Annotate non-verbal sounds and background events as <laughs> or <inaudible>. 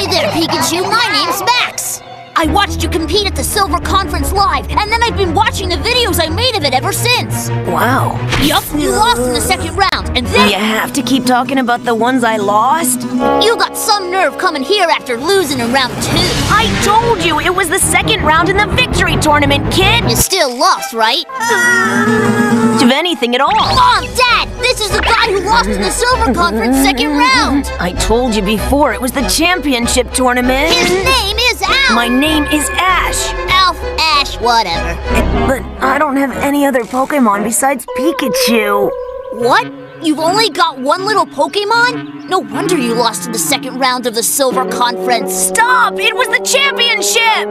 Hi there, Pikachu. My name's Max. I watched you compete at the Silver Conference live, and then I've been watching the videos I made of it ever since. Wow. Yup, you lost in the second round, and then You have to keep talking about the ones I lost? you got some nerve coming here after losing in round two. I told you it was the second round in the victory tournament, kid! You still lost, right? Of <laughs> anything at all. Mom, Dad, this is the guy who lost in the Silver Conference second round. I told you before it was the championship tournament. His name is Alf. My name is Ash. Alf, Ash, whatever. But I don't have any other Pokemon besides Pikachu. What? You've only got one little Pokemon? No wonder you lost in the second round of the Silver Conference. Stop! It was the championship!